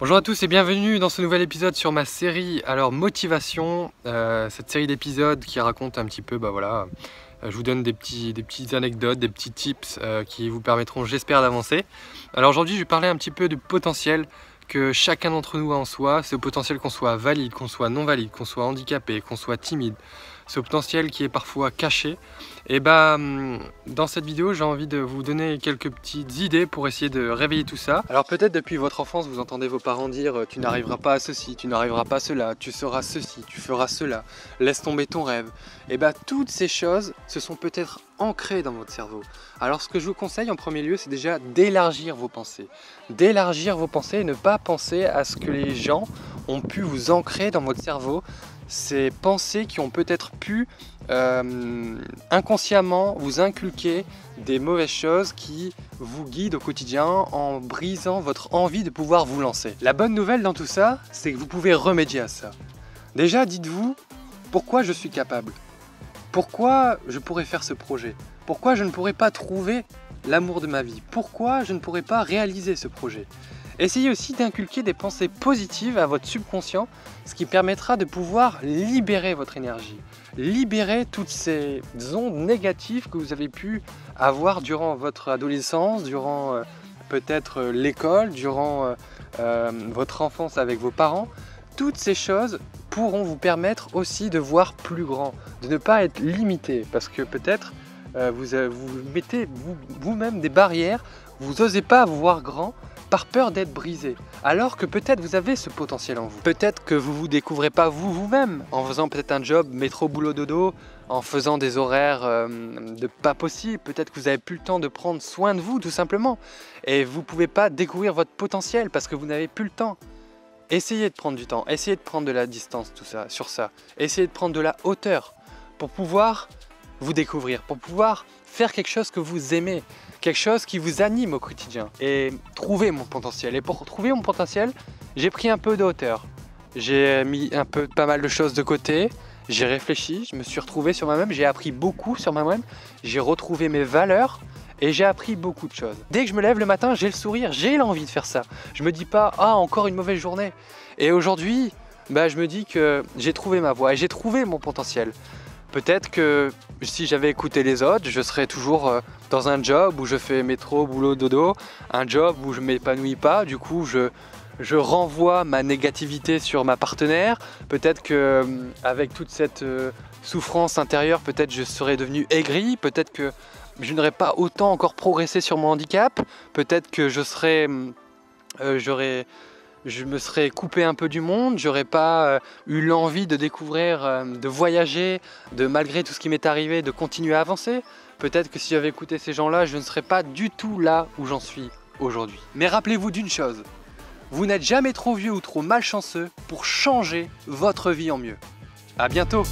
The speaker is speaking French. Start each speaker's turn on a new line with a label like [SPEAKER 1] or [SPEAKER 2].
[SPEAKER 1] Bonjour à tous et bienvenue dans ce nouvel épisode sur ma série alors motivation, euh, cette série d'épisodes qui raconte un petit peu bah voilà, euh, je vous donne des, petits, des petites anecdotes, des petits tips euh, qui vous permettront j'espère d'avancer. Alors aujourd'hui je vais parler un petit peu du potentiel que chacun d'entre nous a en soi, ce potentiel qu'on soit valide, qu'on soit non valide, qu'on soit handicapé, qu'on soit timide, ce potentiel qui est parfois caché, et bah dans cette vidéo j'ai envie de vous donner quelques petites idées pour essayer de réveiller tout ça. Alors peut-être depuis votre enfance vous entendez vos parents dire euh, tu n'arriveras pas à ceci, tu n'arriveras pas à cela, tu seras ceci, tu feras cela, laisse tomber ton rêve. Et bah toutes ces choses se sont peut-être ancrées dans votre cerveau. Alors ce que je vous conseille en premier lieu c'est déjà d'élargir vos pensées. D'élargir vos pensées et ne pas penser à ce que les gens ont pu vous ancrer dans votre cerveau ces pensées qui ont peut-être pu euh, inconsciemment vous inculquer des mauvaises choses qui vous guident au quotidien en brisant votre envie de pouvoir vous lancer. La bonne nouvelle dans tout ça, c'est que vous pouvez remédier à ça. Déjà, dites-vous, pourquoi je suis capable? Pourquoi je pourrais faire ce projet? Pourquoi je ne pourrais pas trouver l'amour de ma vie? Pourquoi je ne pourrais pas réaliser ce projet? Essayez aussi d'inculquer des pensées positives à votre subconscient, ce qui permettra de pouvoir libérer votre énergie, libérer toutes ces ondes négatives que vous avez pu avoir durant votre adolescence, durant euh, peut-être euh, l'école, durant euh, votre enfance avec vos parents. Toutes ces choses pourront vous permettre aussi de voir plus grand, de ne pas être limité, parce que peut-être vous, mettez vous-même des barrières, vous n'osez pas voir grand par peur d'être brisé. Alors que peut-être vous avez ce potentiel en vous. Peut-être que vous vous découvrez pas vous vous-même en faisant peut-être un job métro boulot dodo, en faisant des horaires euh, de pas possible. Peut-être que vous avez plus le temps de prendre soin de vous tout simplement. Et vous pouvez pas découvrir votre potentiel parce que vous n'avez plus le temps. Essayez de prendre du temps, essayez de prendre de la distance tout ça, sur ça. Essayez de prendre de la hauteur pour pouvoir vous découvrir, pour pouvoir faire quelque chose que vous aimez, quelque chose qui vous anime au quotidien et trouver mon potentiel. Et pour trouver mon potentiel, j'ai pris un peu de hauteur. J'ai mis un peu pas mal de choses de côté, j'ai réfléchi, je me suis retrouvé sur moi-même, j'ai appris beaucoup sur moi-même, j'ai retrouvé mes valeurs et j'ai appris beaucoup de choses. Dès que je me lève le matin, j'ai le sourire, j'ai l'envie de faire ça. Je me dis pas ah encore une mauvaise journée. Et aujourd'hui, bah, je me dis que j'ai trouvé ma voie j'ai trouvé mon potentiel. Peut-être que si j'avais écouté les autres, je serais toujours euh, dans un job où je fais métro, boulot, dodo, un job où je m'épanouis pas, du coup je, renvoie ma négativité sur ma partenaire. Peut-être que euh, avec toute cette euh, souffrance intérieure, peut-être je serais devenu aigri, peut-être que je n'aurais pas autant encore progressé sur mon handicap, peut-être que je serais j'aurais je me serais coupé un peu du monde, j'aurais pas euh, eu l'envie de découvrir, euh, de voyager, de malgré tout ce qui m'est arrivé, de continuer à avancer. Peut-être que si j'avais écouté ces gens-là, je ne serais pas du tout là où j'en suis aujourd'hui. Mais rappelez-vous d'une chose, vous n'êtes jamais trop vieux ou trop malchanceux pour changer votre vie en mieux. A bientôt